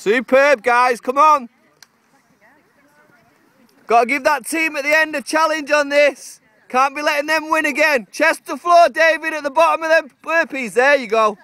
Superb, guys. Come on. Got to give that team at the end a challenge on this. Can't be letting them win again. Chest to floor, David, at the bottom of them burpees. There you go.